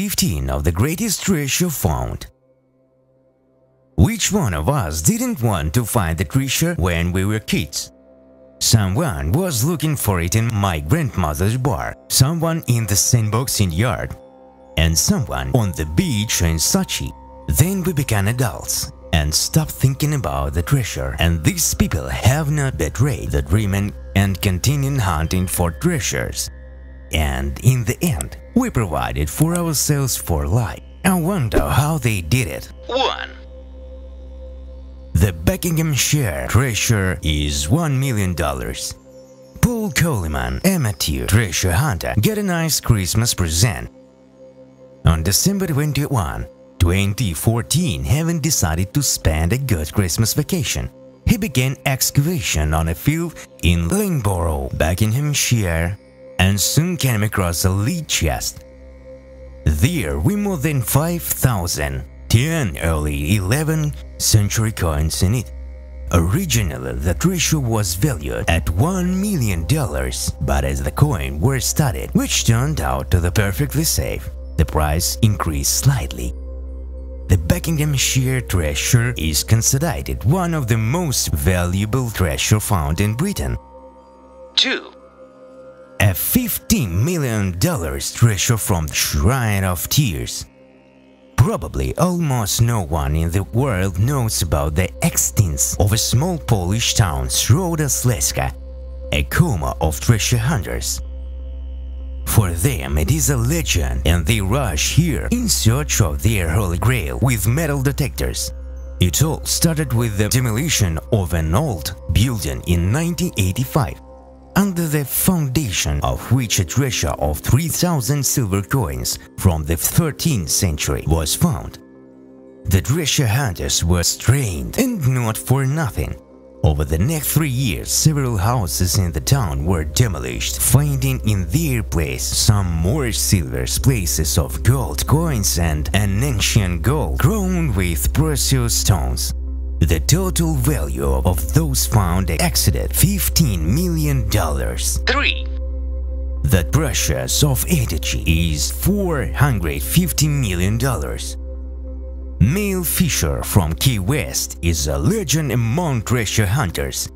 15 of the greatest treasure found. Which one of us didn't want to find the treasure when we were kids? Someone was looking for it in my grandmother's bar, someone in the sandboxing yard, and someone on the beach in Sochi. Then we became adults and stopped thinking about the treasure, and these people have not betrayed the dream and continued hunting for treasures. And in the end, we provided for ourselves for life. I wonder how they did it. 1. The Buckinghamshire treasure is $1 million. Paul Coleman, amateur treasure hunter, got a nice Christmas present. On December 21, 2014, having decided to spend a good Christmas vacation, he began excavation on a field in Lenborough, Buckinghamshire, and soon came across a lead chest. There were more than 5,000 10 early 11th century coins in it. Originally, the treasure was valued at $1 million, but as the coin were studied, which turned out to be perfectly safe, the price increased slightly. The Buckinghamshire treasure is considered one of the most valuable treasure found in Britain. 2. A $15 million treasure from the Shrine of Tears. Probably almost no one in the world knows about the existence of a small Polish town, Środa Śląska, a coma of treasure hunters. For them it is a legend and they rush here in search of their holy grail with metal detectors. It all started with the demolition of an old building in 1985 under the foundation of which a treasure of 3000 silver coins from the 13th century was found. The treasure hunters were strained, and not for nothing. Over the next three years, several houses in the town were demolished, finding in their place some more silver places of gold coins and an ancient gold crowned with precious stones. The total value of those found exceeded $15 million. 3. The precious of energy is $450 million. Mel Fisher from Key West is a legend among treasure hunters.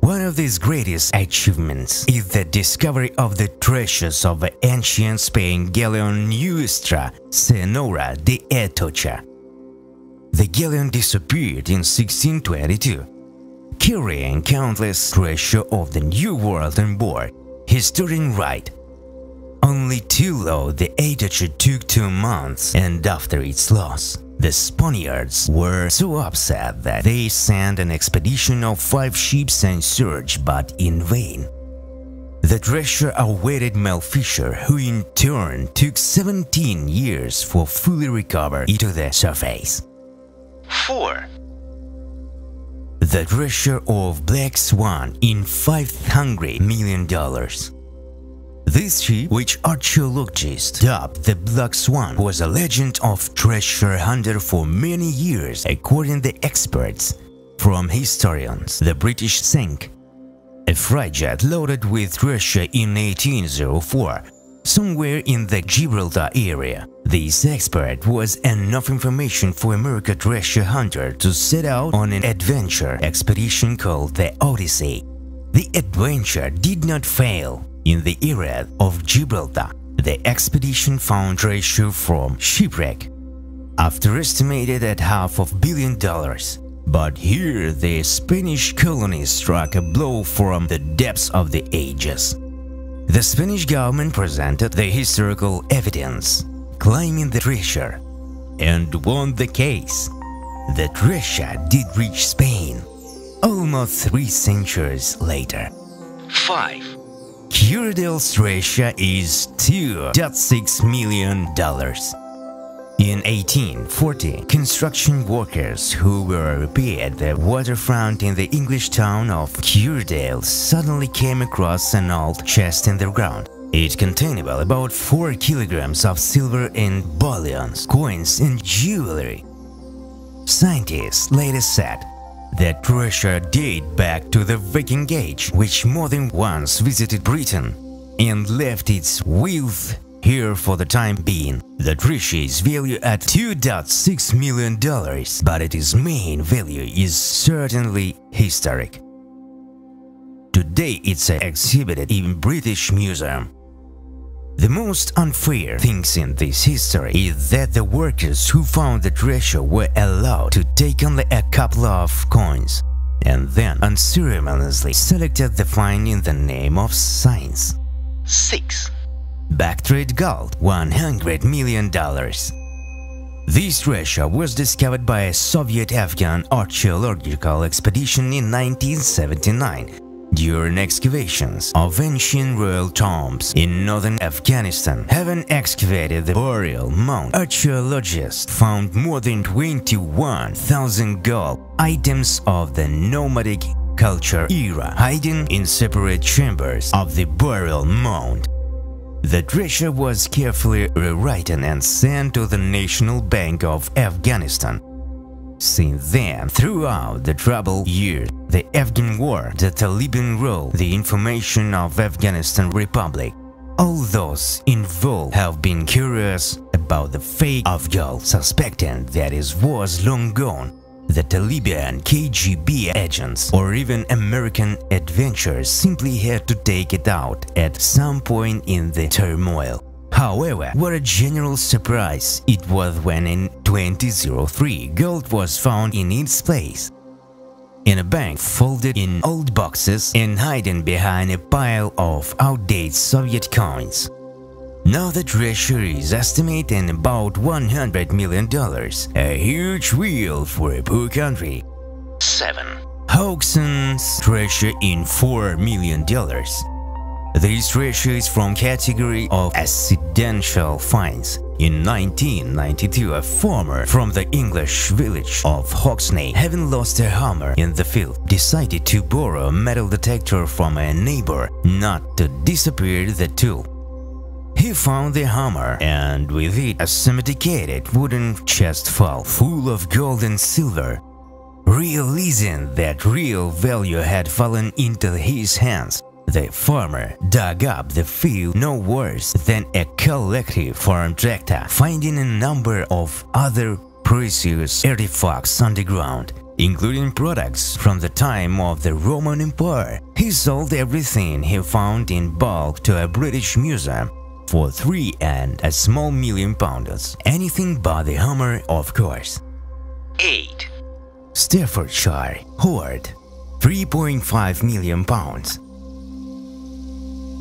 One of his greatest achievements is the discovery of the treasures of the ancient Spain galleon Nuestra Senora de Atocha. The galleon disappeared in 1622, carrying countless treasure of the New World on board. his Historian write, only too low the Atocha took two months, and after its loss, the Spaniards were so upset that they sent an expedition of five ships and search, but in vain. The treasure awaited Mel Fisher, who in turn took 17 years for fully recover it to the surface. 4. The treasure of Black Swan in $500 million. This ship, which archaeologists dubbed the Black Swan, was a legend of treasure hunter for many years, according to experts. From historians, the British sank a frigate loaded with treasure in 1804 somewhere in the Gibraltar area. This expert was enough information for America treasure hunter to set out on an adventure expedition called the Odyssey. The adventure did not fail. In the area of Gibraltar, the expedition found treasure from shipwreck, after estimated at half of billion dollars. But here the Spanish colony struck a blow from the depths of the ages. The Spanish government presented the historical evidence, claiming the treasure, and won the case. The treasure did reach Spain, almost three centuries later. 5. Cuerdale's treasure is $2.6 million. In 1840, construction workers who were repaired the waterfront in the English town of Curedale suddenly came across an old chest in the ground. It contained about 4 kilograms of silver in bullions, coins and jewelry. Scientists later said that treasure date back to the Viking Age, which more than once visited Britain and left its wealth Here for the time being, the treasure is valued at $2.6 million, but its main value is certainly historic. Today it's exhibited in British Museum. The most unfair things in this history is that the workers who found the treasure were allowed to take only a couple of coins and then unceremoniously selected the find in the name of science. 6. Bactrian gold, $100 million. This treasure was discovered by a Soviet-Afghan archaeological expedition in 1979 during excavations of ancient royal tombs in northern Afghanistan. Having excavated the burial mound, archaeologists found more than 21,000 gold items of the nomadic culture era hiding in separate chambers of the burial mound. The treasure was carefully rewritten and sent to the National Bank of Afghanistan since then, throughout the troubled years, the Afghan War, the Taliban rule the information of Afghanistan Republic. All those involved have been curious about the fate of gold, suspecting that it was long gone. The Taliban KGB agents or even American adventurers simply had to take it out at some point in the turmoil. However, what a general surprise it was when in 2003 gold was found in its place. In a bank folded in old boxes and hidden behind a pile of outdated Soviet coins. Now the treasury is estimated in about $100 million, a huge wheel for a poor country. 7. Hawkson's treasure in $4 million. This treasure is from category of accidental finds. In 1992, a farmer from the English village of Hawksney, having lost a hammer in the field, decided to borrow a metal detector from a neighbor, not to disappear the tool. He found the hammer and with it a sophisticated wooden chest full of gold and silver. Realizing that real value had fallen into his hands, the farmer dug up the field no worse than a collective farm tractor, finding a number of other precious artifacts underground, including products from the time of the Roman Empire. He sold everything he found in bulk to a British museum for three and a small million pounds. Anything but the hammer, of course. 8. Staffordshire hoard 3.5 million pounds.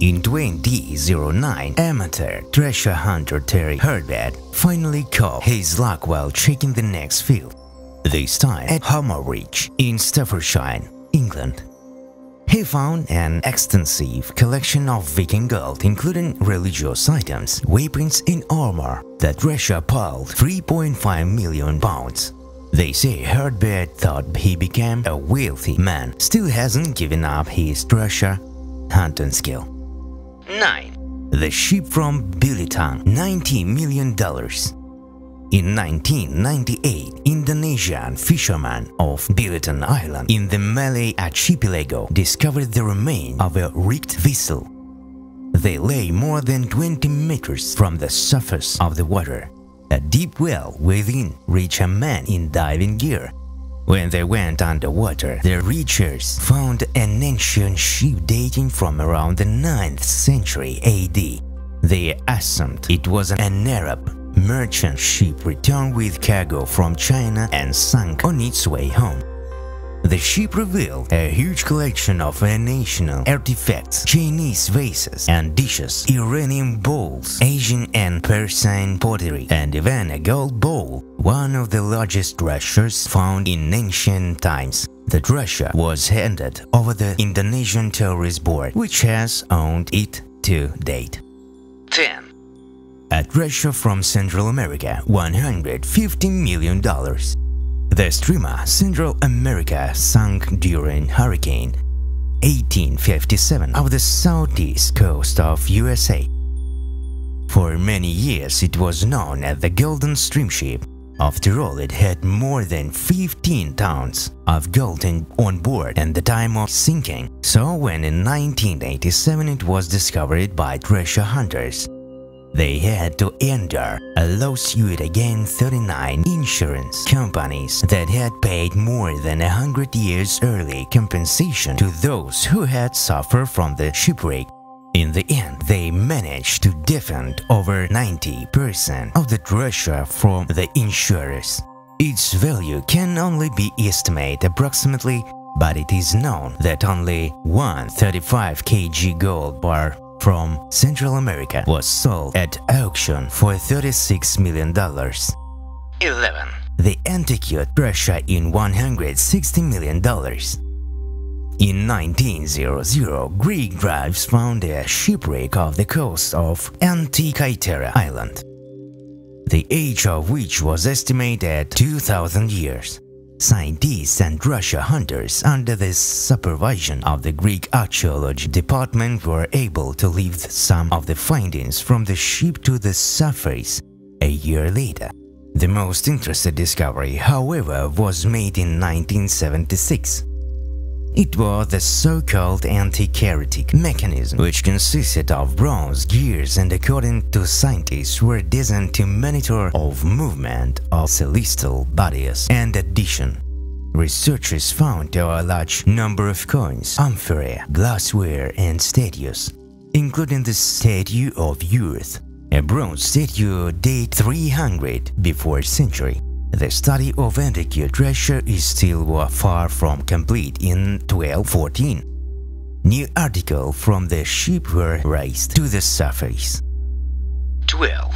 In 2009, amateur treasure hunter Terry Herbert finally caught his luck while checking the next field, this time at Ridge in Staffordshire, England. He found an extensive collection of Viking gold, including religious items, weapons, and armor. that treasure piled 3.5 million pounds. They say Herbert thought he became a wealthy man, still hasn't given up his treasure hunting skill. 9. The ship from Belitung, $90 million. In 1998, Indonesian fishermen of Belitung Island in the Malay archipelago discovered the remains of a wrecked vessel. They lay more than 20 meters from the surface of the water. A deep well within reached a man in diving gear when they went underwater, the researchers found an ancient ship dating from around the 9th century AD. They assumed it was an Arab merchant ship returned with cargo from China and sunk on its way home. The ship revealed a huge collection of national artifacts, Chinese vases and dishes, Iranian bowls, Asian and Persian pottery, and even a gold bowl, one of the largest treasures found in ancient times. The treasure was handed over the Indonesian Tourist Board, which has owned it to date. 10. A treasure from Central America, $150 million. The streamer Central America sank during Hurricane 1857 off the southeast coast of USA. For many years it was known as the Golden Steamship. After all, it had more than 15 tons of gold on board at the time of sinking, so when in 1987 it was discovered by treasure hunters. they had to enter a lawsuit against 39 insurance companies that had paid more than a hundred years early compensation to those who had suffered from the shipwreck. In the end, they managed to defend over 90% of the treasure from the insurers. Its value can only be estimated approximately, but it is known that only one 35 kg gold bar from Central America was sold at auction for $36 million. 11, The Antiquity treasure in $160 million. In 1900, Greek drives found a shipwreck off the coast of Antikythera Island, the age of which was estimated at 2000 years. Scientists and Russia hunters under the supervision of the Greek archaeology department were able to lift some of the findings from the ship to the surface a year later. The most interesting discovery, however, was made in 1976. It was the so-called Antikythera mechanism, which consisted of bronze gears and according to scientists were designed to monitor of movement of celestial bodies and addition. Researchers found a large number of coins, amphorae, glassware and statues, including the statue of Youth, a bronze statue date 300 before century. The study of antique treasure is still far from complete in 1214. New articles from the ship were raised to the surface. 12,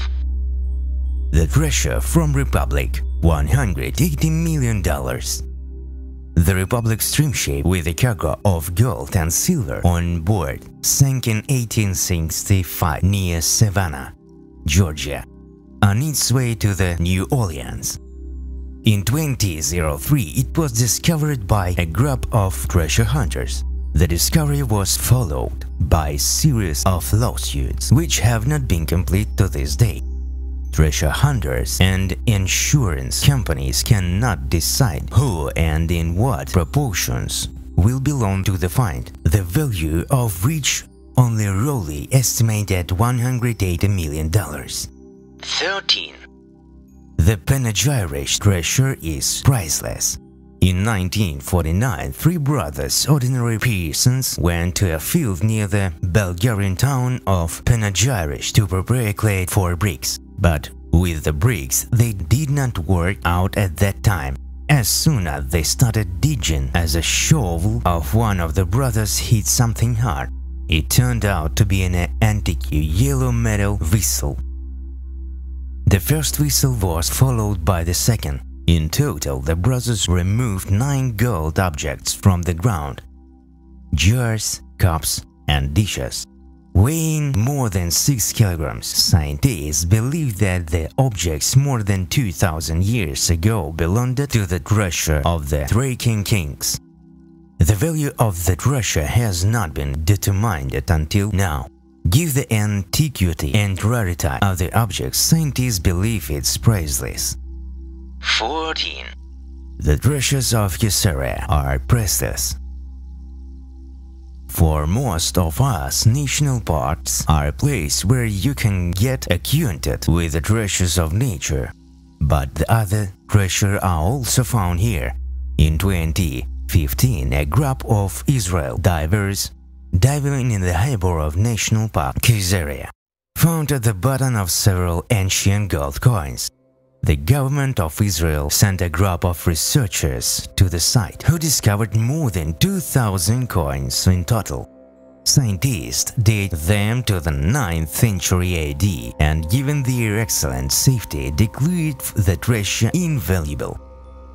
The treasure from Republic, $180 million. The Republic steamship with a cargo of gold and silver on board sank in 1865 near Savannah, Georgia, on its way to the New Orleans. In 2003, it was discovered by a group of treasure hunters. The discovery was followed by a series of lawsuits, which have not been complete to this day. Treasure hunters and insurance companies cannot decide who and in what proportions will belong to the find, the value of which only Rowley estimated $180 million. 13, The Panagyurishte treasure is priceless. In 1949, three brothers, ordinary peasants, went to a field near the Bulgarian town of Panagyurishte to prepare clay for bricks. But with the bricks, they did not work out at that time. As soon as they started digging, as a shovel of one of the brothers hit something hard, it turned out to be an antique yellow metal whistle. The first whistle was followed by the second. In total, the brothers removed nine gold objects from the ground jars, cups, and dishes. Weighing more than 6 kilograms, scientists believe that the objects more than 2000 years ago belonged to the treasure of the Thracian kings. The value of the treasure has not been determined until now. Give the antiquity and rarity of the objects, scientists believe it's priceless. 14, The treasures of Caesarea are priceless. For most of us, national parks are a place where you can get acquainted with the treasures of nature. But the other treasures are also found here. In 2015, a group of Israel divers diving in the harbor of National Park Caesarea found at the bottom of several ancient gold coins. The government of Israel sent a group of researchers to the site who discovered more than 2,000 coins in total. Scientists date them to the 9th century AD and given their excellent safety declared the treasure invaluable.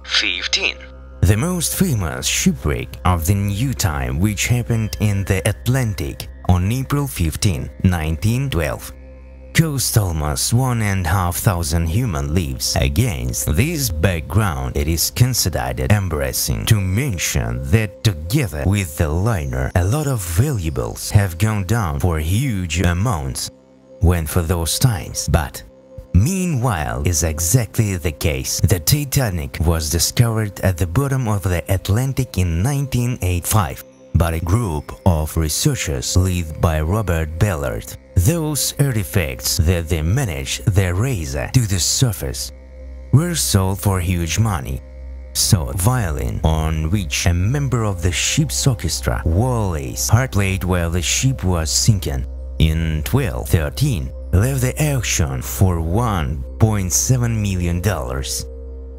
15, The most famous shipwreck of the new time which happened in the Atlantic on April 15, 1912 cost almost one and a half thousand human lives. Against this background, it is considered embarrassing to mention that together with the liner, a lot of valuables have gone down for huge amounts when for those times. But meanwhile is exactly the case. The Titanic was discovered at the bottom of the Atlantic in 1985 by a group of researchers led by Robert Ballard. Those artifacts that they managed their razor to the surface were sold for huge money. So violin on which a member of the ship's orchestra, Wallace, heart played while the ship was sinking in 1213 left the auction for $1.7 million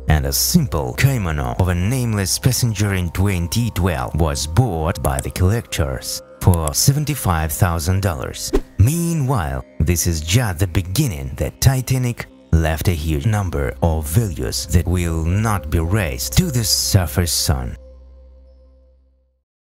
and a simple kimono of a nameless passenger in 2012 was bought by the collectors for $75,000. Meanwhile, this is just the beginning that Titanic left a huge number of values that will not be raised to the surface sun.